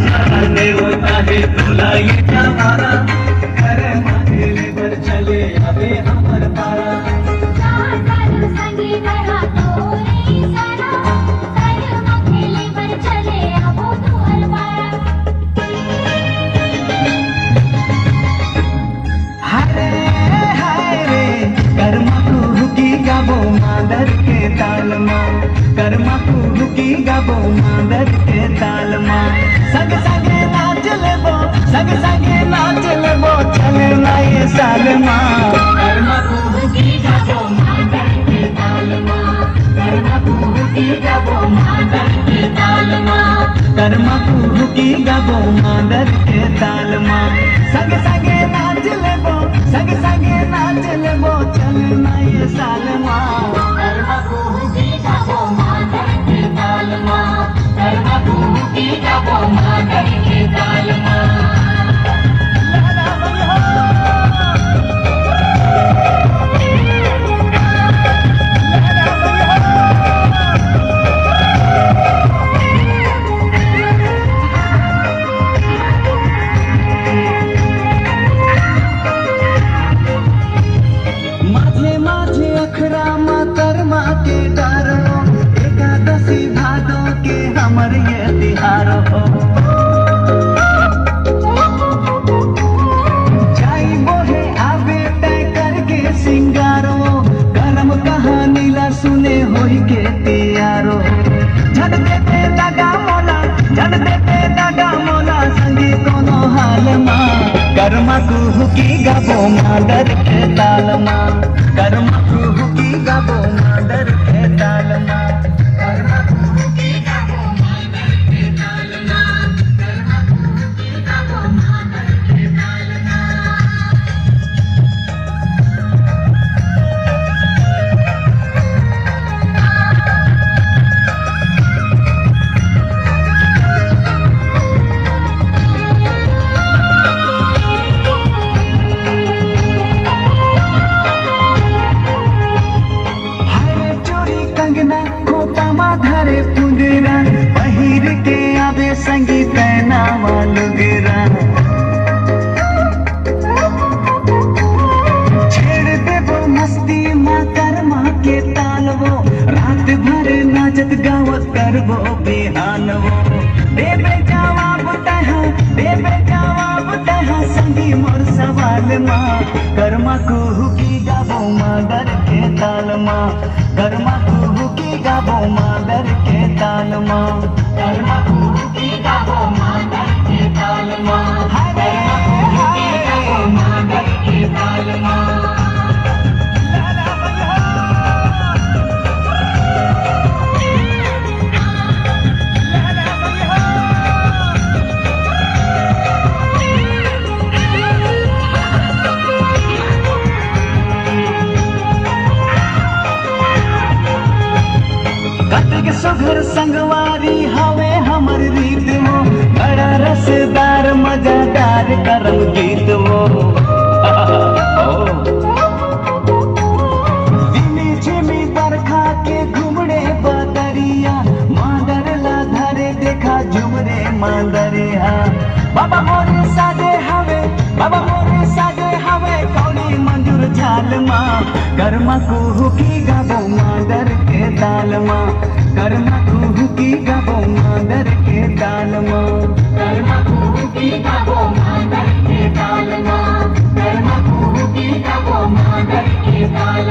जमाने होता है। दूल्हा ये जमाना अरे माथे पर चले अबे हमर पारा कर्मा गबो मादर के ताल माँ सग सगे नाच लेबो सग सगे नाच लेबो चल ना ये साल माँ कर्मा कुहुकी गाबो मादर के ताल माँ कर्मा कुहुकी गाबो मादर के ताल माँ माधरे पुंगरा पहिर के आवे संगीत नामा लुगरा। मोर सवाल माँ कर्मा कुहुकी गाबो मादर के तालमा। कर्मा कुहुकी गाबो मादर कतिक सुघर संगवारी हवे हमर रीत वो बड़ा रसदार मज़ेदार करम गीत के मांदरिया। बाबा मोरे साजे हवे, बाबा मोरे साजे हवे, कौड़ी मंजूर झाल माँ कर्मा कुहू की के ताल माँ कर्मा कुहू की गबो मांदर के ताल माँ कर्मा की गबो मांदर के ताल माँ कर्मा की गबो मांदर के ताल